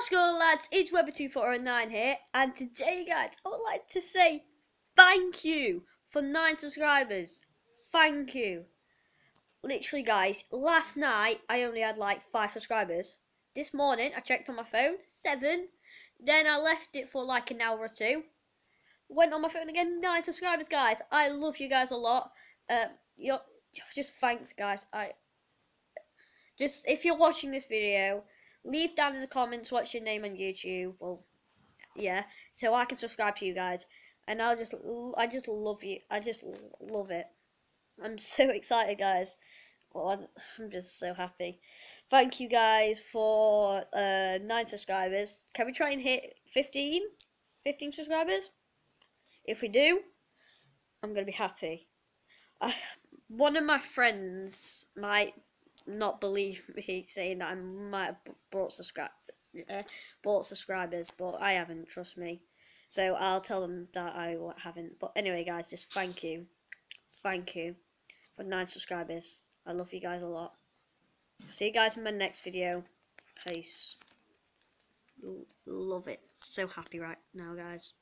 What's going on lads, it's Webbo2409 here and today guys I would like to say thank you for 9 subscribers. Thank you. Literally guys, last night I only had like 5 subscribers. This morning I checked on my phone, 7. Then I left it for like an hour or two. Went on my phone again, 9 subscribers guys. I love you guys a lot. Uh, you're, just thanks guys. I Just if you're watching this video leave down in the comments what's your name on YouTube. Well, yeah, so I can subscribe to you guys, and I'll just, I just love you. I just love it. I'm so excited, guys. Well, I'm, just so happy. Thank you guys for uh, nine subscribers. Can we try and hit 15? 15 subscribers? If we do, I'm gonna be happy. I, one of my friends might not believe me saying that I might have bought subscribe uh, bought subscribers, but I haven't. Trust me. So I'll tell them that I haven't. But anyway, guys, just thank you, thank you for nine subscribers. I love you guys a lot. See you guys in my next video. Peace. L love it. So happy right now, guys.